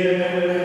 Yeah.